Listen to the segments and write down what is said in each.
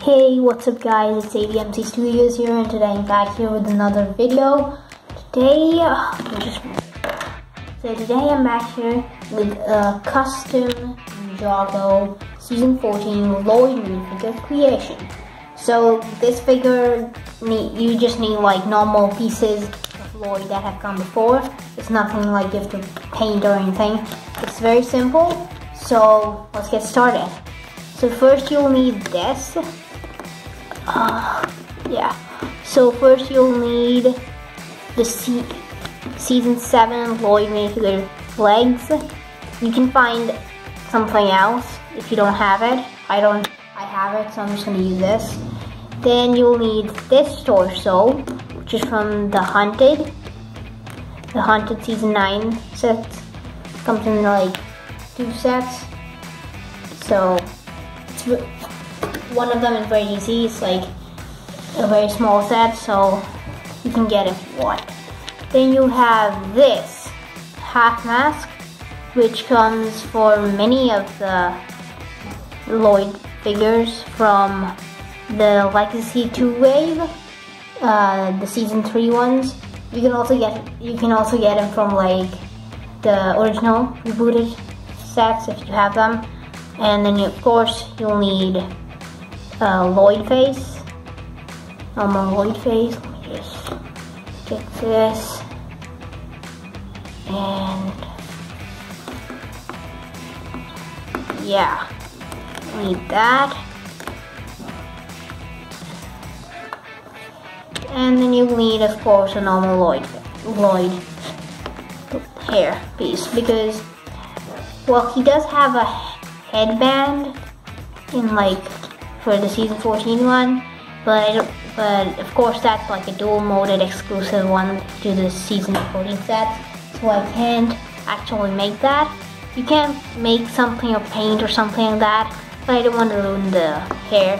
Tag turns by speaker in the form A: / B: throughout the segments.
A: Hey, what's up guys, it's ADMC Studios here and today I'm back here with another video. Today, uh, so today I'm back here with a custom Ninjago Season 14 Lloyd minifigure creation. So this figure, you just need like normal pieces of Lloyd that have come before. It's nothing like you have to paint or anything. It's very simple, so let's get started. So first you'll need this. Uh, yeah. So first you'll need the se season 7 Lloyd minifigure legs. You can find something else if you don't have it. I don't, I have it so I'm just gonna use this. Then you'll need this torso, which is from The Hunted. The Haunted season 9 set. Comes in like two sets. So one of them is very easy. It's like a very small set, so you can get it if you want. Then you have this half mask, which comes for many of the Lloyd figures from the Legacy 2 wave, uh, the season 3 ones. You can also get you can also get them from like the original rebooted sets if you have them. And then of course you'll need a Lloyd face. Normal Lloyd face. Let me just get this. And yeah, need that. And then you need, of course, a normal Lloyd, Lloyd hair piece because, well, he does have a headband in like for the season 14 one, but but of course that's like a dual molded exclusive one to the season 14 set, so I can't actually make that. You can make something of paint or something like that, but I don't want to ruin the hair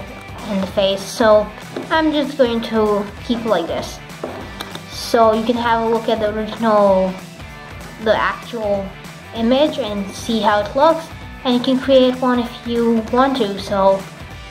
A: and the face, so I'm just going to keep it like this. So you can have a look at the original, the actual image and see how it looks and you can create one if you want to so